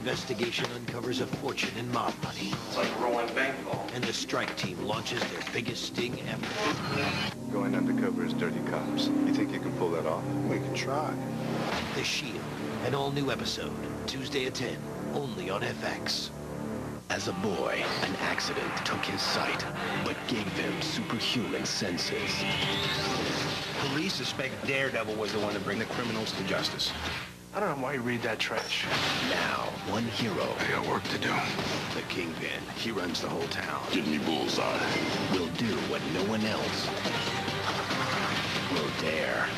investigation uncovers a fortune in mob money. It's like rolling bank vault. And the strike team launches their biggest sting ever. Going undercover as dirty cops. You think you can pull that off? We can try. The Shield, an all-new episode, Tuesday at 10, only on FX. As a boy, an accident took his sight, but gave him superhuman senses. Police suspect Daredevil was the one to bring the criminals to justice. I don't know why you read that trash. Now, one hero I got work to do. The Kingpin, he runs the whole town. Give me bullseye. Will do what no one else will dare.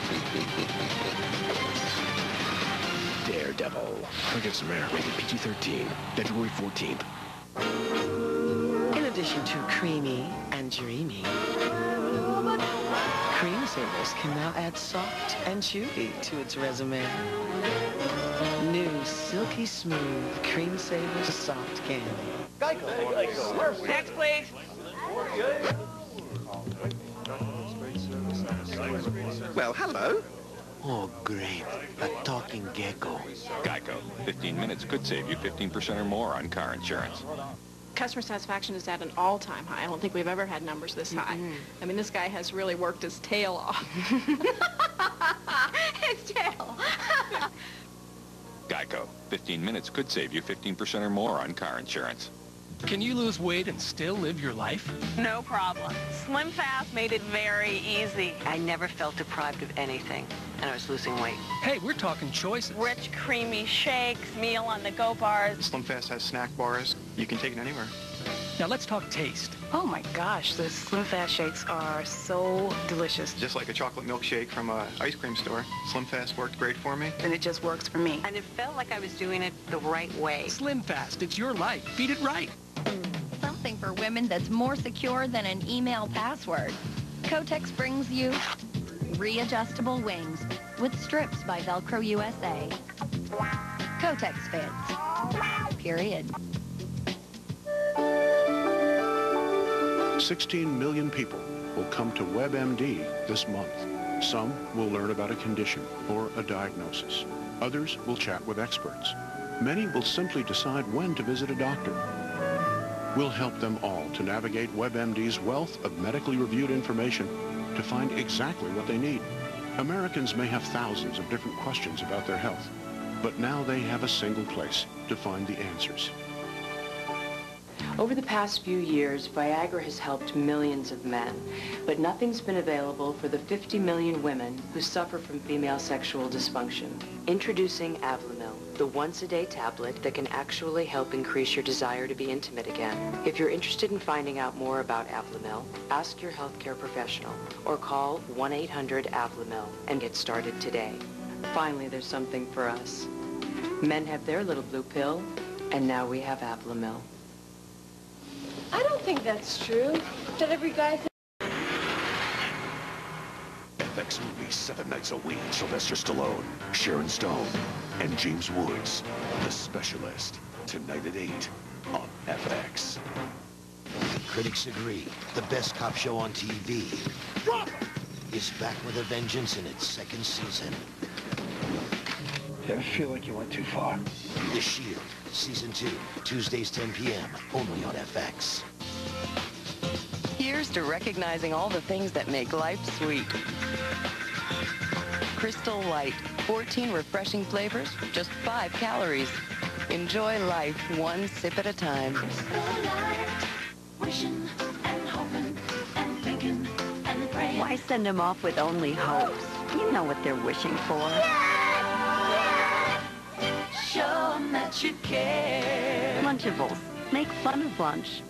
Daredevil. I'll get some air. Rated PG-13, February 14th. In addition to creamy and dreamy, Cream Savers can now add soft and chewy to its resume. New silky smooth Cream Savers soft candy. Geico. Next, please. Well, hello. Oh, great. A talking gecko. Geico. 15 minutes could save you 15% or more on car insurance. Customer satisfaction is at an all-time high. I don't think we've ever had numbers this high. I mean, this guy has really worked his tail off. his tail. Geico. 15 minutes could save you 15% or more on car insurance. Can you lose weight and still live your life? No problem. Slim Fast made it very easy. I never felt deprived of anything, and I was losing weight. Hey, we're talking choices. Rich, creamy shakes, meal on the go bars. Slim Fast has snack bars. You can take it anywhere. Now let's talk taste. Oh my gosh, the Slim Fast shakes are so delicious. Just like a chocolate milkshake from a ice cream store. Slim Fast worked great for me. And it just works for me. And it felt like I was doing it the right way. Slim Fast, it's your life. Feed it right. Something for women that's more secure than an email password. Kotex brings you readjustable wings with strips by Velcro USA. Kotex fits. Period. 16 million people will come to WebMD this month. Some will learn about a condition or a diagnosis. Others will chat with experts. Many will simply decide when to visit a doctor. We'll help them all to navigate WebMD's wealth of medically reviewed information to find exactly what they need. Americans may have thousands of different questions about their health, but now they have a single place to find the answers. Over the past few years, Viagra has helped millions of men, but nothing's been available for the 50 million women who suffer from female sexual dysfunction. Introducing Avlimil, the once-a-day tablet that can actually help increase your desire to be intimate again. If you're interested in finding out more about Avlimil, ask your healthcare professional or call 1-800-AVLIMIL and get started today. Finally, there's something for us. Men have their little blue pill, and now we have Avlimil. I don't think that's true. That every guy thinks... FX movies seven nights a week. Sylvester Stallone, Sharon Stone, and James Woods. The Specialist. Tonight at 8 on FX. The critics agree. The best cop show on TV is back with a vengeance in its second season. Ever feel like you went too far? The Shield, Season 2, Tuesdays 10 p.m., only on FX. Here's to recognizing all the things that make life sweet. Crystal Light, 14 refreshing flavors, just 5 calories. Enjoy life one sip at a time. Why send them off with only hopes? You know what they're wishing for. Show you care. Lunchables. Make fun of lunch.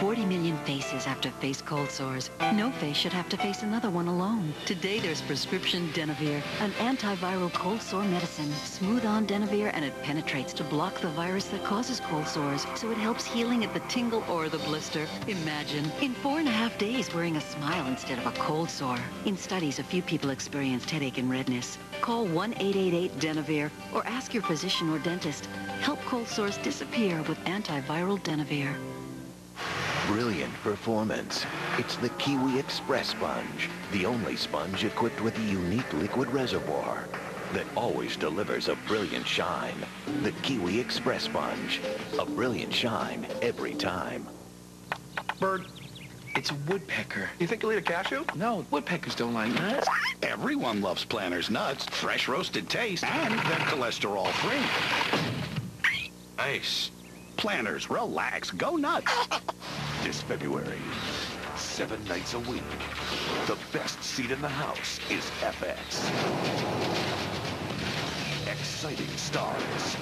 40 million faces have to face cold sores. No face should have to face another one alone. Today there's prescription Denavir, an antiviral cold sore medicine. Smooth on Denavir and it penetrates to block the virus that causes cold sores, so it helps healing at the tingle or the blister. Imagine, in four and a half days wearing a smile instead of a cold sore. In studies, a few people experienced headache and redness. Call 1-888-DENAVIR or ask your physician or dentist. Help cold sores disappear with antiviral Denavir. Brilliant performance. It's the Kiwi Express sponge, the only sponge equipped with a unique liquid reservoir. that always delivers a brilliant shine. The Kiwi Express Sponge. A brilliant shine every time. Bird, it's a woodpecker. You think you'll eat a cashew? No, woodpeckers don't like nuts. Everyone loves Planters nuts, fresh roasted taste, and they're cholesterol free. Nice. Planters, relax, go nuts. This February, seven nights a week, the best seat in the house is FX. Exciting stars.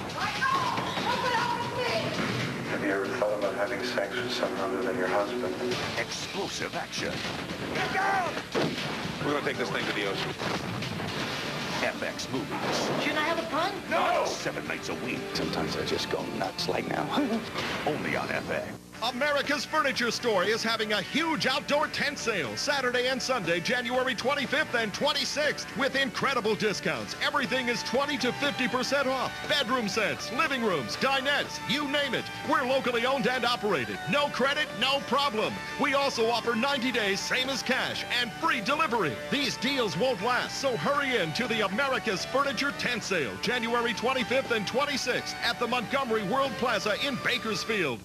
Have you ever thought about having sex with someone other than your husband? Explosive action. We're gonna take this thing to the ocean. FX movies. Shouldn't I have a pun? No! Seven nights a week. Sometimes I just go nuts like now. Only on FX. America's Furniture Store is having a huge outdoor tent sale Saturday and Sunday, January 25th and 26th with incredible discounts. Everything is 20 to 50% off. Bedroom sets, living rooms, dinettes, you name it. We're locally owned and operated. No credit, no problem. We also offer 90 days, same as cash, and free delivery. These deals won't last, so hurry in to the America's Furniture Tent Sale, January 25th and 26th at the Montgomery World Plaza in Bakersfield.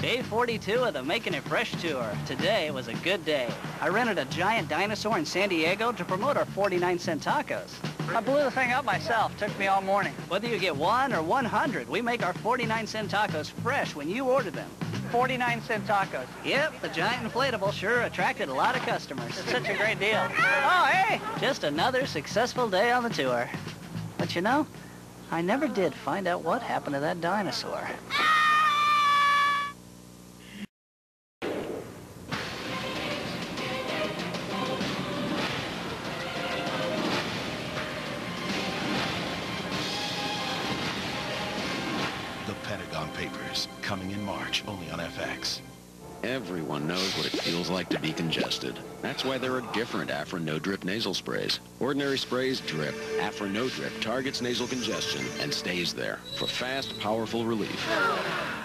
Day 42 of the Making It Fresh tour. Today was a good day. I rented a giant dinosaur in San Diego to promote our 49 cent tacos. I blew the thing up myself. Took me all morning. Whether you get one or 100, we make our 49 cent tacos fresh when you order them. 49 cent tacos. Yep, the giant inflatable sure attracted a lot of customers. It's such a great deal. Oh, hey! Just another successful day on the tour. But you know, I never did find out what happened to that dinosaur. Everyone knows what it feels like to be congested. That's why there are different Afrin No Drip nasal sprays. Ordinary sprays drip. Afrin No Drip targets nasal congestion and stays there for fast, powerful relief.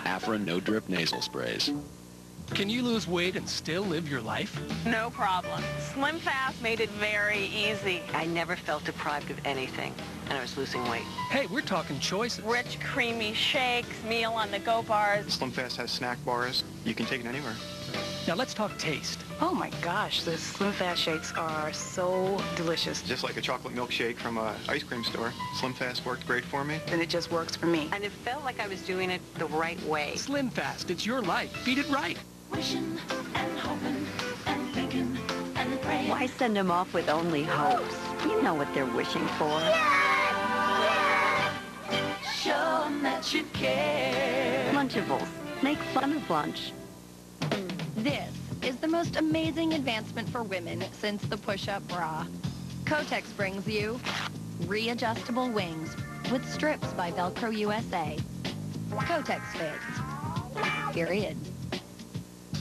Afrin No Drip nasal sprays. Can you lose weight and still live your life? No problem. Slim Fast made it very easy. I never felt deprived of anything, and I was losing weight. Hey, we're talking choices. Rich, creamy shakes, meal on the go bars. Slim Fast has snack bars. You can take it anywhere. Now let's talk taste. Oh my gosh, the Slim Fast shakes are so delicious. Just like a chocolate milkshake from a ice cream store. Slim Fast worked great for me. And it just works for me. And it felt like I was doing it the right way. Slim Fast, it's your life. Beat it right. Wishing and hoping and thinking and praying. Why send them off with only hopes? You know what they're wishing for. Show 'em that you care. Lunchables. Make fun of lunch. This is the most amazing advancement for women since the push-up bra. Kotex brings you readjustable wings with strips by Velcro USA. Kotex fits. Period.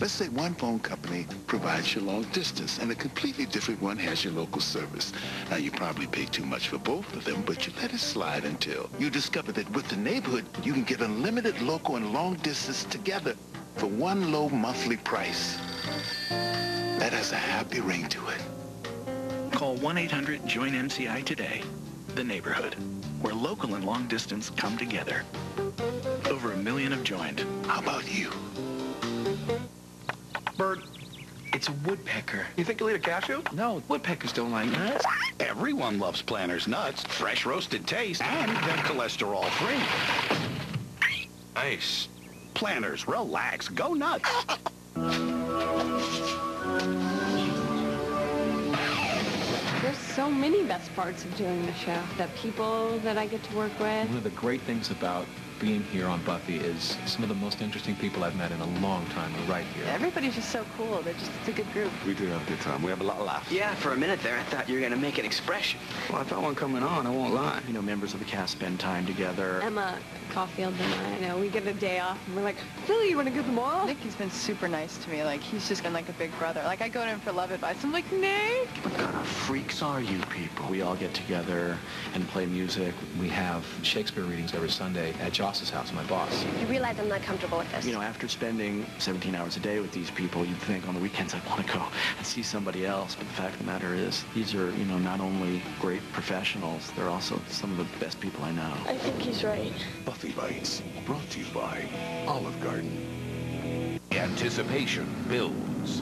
Let's say one phone company provides you long distance and a completely different one has your local service. Now, you probably pay too much for both of them, but you let it slide until you discover that with the neighborhood, you can get unlimited local and long distance together for one low monthly price. That has a happy ring to it. Call 1-800-JOIN-MCI today. The neighborhood, where local and long distance come together. Over a million have joined. How about you? Bird, it's a woodpecker. You think you'll eat a cashew? No, woodpeckers don't like nuts. Everyone loves Planters nuts, fresh roasted taste, and they're cholesterol free. Nice. Planters, relax, go nuts. There's so many best parts of doing the show. The people that I get to work with. One of the great things about being here on Buffy is some of the most interesting people I've met in a long time are right here. Everybody's just so cool. They're just it's a good group. We do have a good time. We have a lot of laughs. Yeah, for a minute there, I thought you were going to make an expression. Well, I felt one coming on, I won't lie. You know, members of the cast spend time together. Emma Caulfield and I, you know, we get a day off and we're like, Philly, you want to go to the mall? Nick has been super nice to me. Like, he's just been like a big brother. Like, I go to him for love advice. I'm like, Nick! What kind of freaks are you people? We all get together and play music. We have Shakespeare readings every Sunday at John Joss's house, my boss. You realize I'm not comfortable with this. You know, after spending 17 hours a day with these people, you'd think on the weekends I'd want to go and see somebody else. But the fact of the matter is, these are, you know, not only great professionals, they're also some of the best people I know. I think he's right. Buffy Bites, brought to you by Olive Garden. Anticipation builds.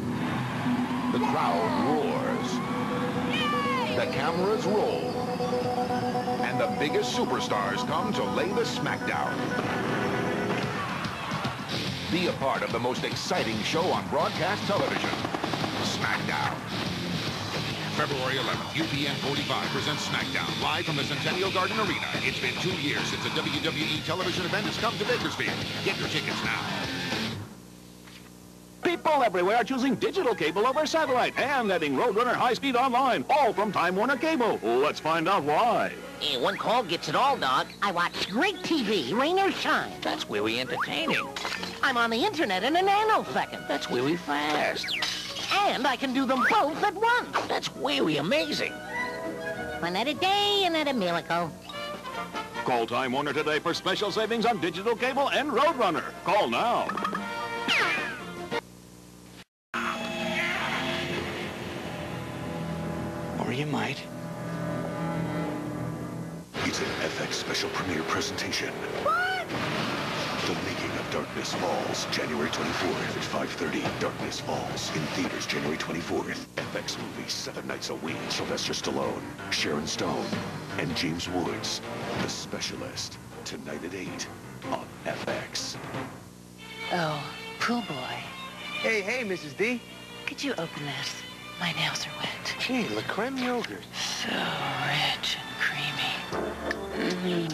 The crowd roars. The cameras roll. And the biggest superstars come to lay the smackdown. Be a part of the most exciting show on broadcast television. SmackDown. February 11th, UPN 45 presents SmackDown live from the Centennial Garden Arena. It's been two years since a WWE television event has come to Bakersfield. Get your tickets now. People everywhere are choosing digital cable over satellite and adding Roadrunner high-speed online, all from Time Warner Cable. Let's find out why. Eh, one call gets it all, Doc. I watch great TV, rain or shine. That's really entertaining. I'm on the internet in a nanosecond. That's really fast. And I can do them both at once. That's really amazing. One at a day, another miracle. Call Time Warner today for special savings on digital cable and Roadrunner. Call now. Or you might. It's an FX special premiere presentation. What? The Making of Darkness Falls, January 24th at 5.30. Darkness Falls in theaters January 24th. FX movie Seven Nights a Week. Sylvester Stallone, Sharon Stone, and James Woods. The Specialist. Tonight at 8 on FX. Oh, pool boy. Hey, hey, Mrs. D. Could you open this? My nails are wet. Gee, La Creme yogurt. So rich and creamy. Mm,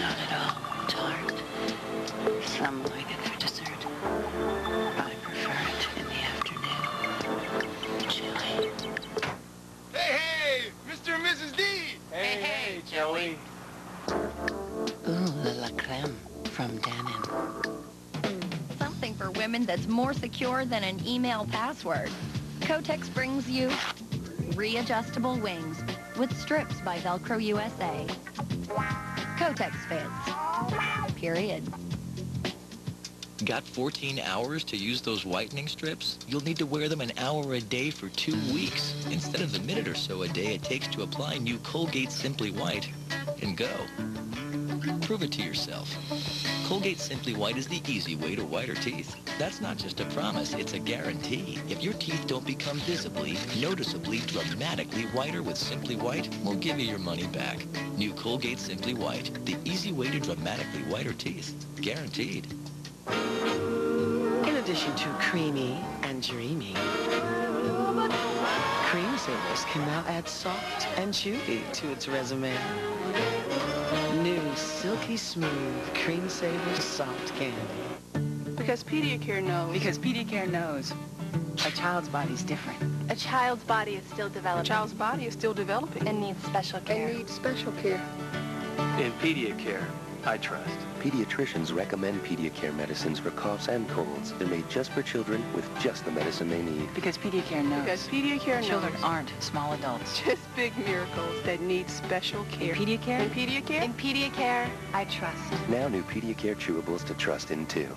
not at all tart. Some like it for dessert. I prefer it in the afternoon. Chilly. Hey, hey, Mr. and Mrs. D. Hey, hey, Joey. Ooh, the La Creme from Dannon. Something for women that's more secure than an email password. Kotex brings you readjustable wings with strips by Velcro USA. Kotex fits. Period. Got 14 hours to use those whitening strips? You'll need to wear them an hour a day for two weeks, instead of the minute or so a day it takes to apply new Colgate Simply White and go. Prove it to yourself. Colgate Simply White is the easy way to whiter teeth. That's not just a promise, it's a guarantee. If your teeth don't become visibly, noticeably, dramatically whiter with Simply White, we'll give you your money back. New Colgate Simply White, the easy way to dramatically whiter teeth. Guaranteed. In addition to creamy and dreamy, Cream can now add soft and chewy to its resume. New silky smooth Cream Savers soft candy. Because Pediacare knows. Because Pediacare knows. A child's body's different. A child's body is still developing. A child's body is still developing. And needs special care. And needs special care. In Pediacare, I trust. Pediatricians recommend Pediacare medicines for coughs and colds. They're made just for children with just the medicine they need. Because Pediacare knows. Because Pediacare knows. Children aren't small adults. Just big miracles that need special care. In Pediacare? In Pediacare? In Pediacare, I trust. Now new Pediacare chewables to trust in too.